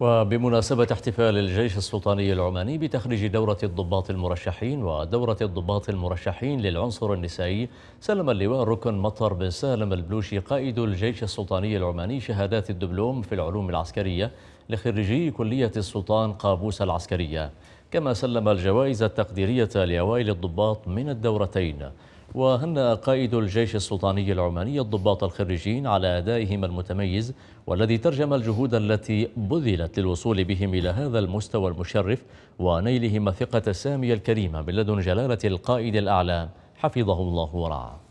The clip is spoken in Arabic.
وبمناسبة احتفال الجيش السلطاني العماني بتخريج دورة الضباط المرشحين ودورة الضباط المرشحين للعنصر النسائي سلم اللواء الركن مطر بن سالم البلوشي قائد الجيش السلطاني العماني شهادات الدبلوم في العلوم العسكرية لخريجي كلية السلطان قابوس العسكرية. كما سلم الجوائز التقديرية لأوائل الضباط من الدورتين. وهنأ قائد الجيش السلطاني العماني الضباط الخريجين على أدائهم المتميز والذي ترجم الجهود التي بذلت للوصول بهم إلى هذا المستوى المشرف ونيلهم الثقة السامية الكريمة من لدن جلالة القائد الأعلى. حفظه الله ورعاه.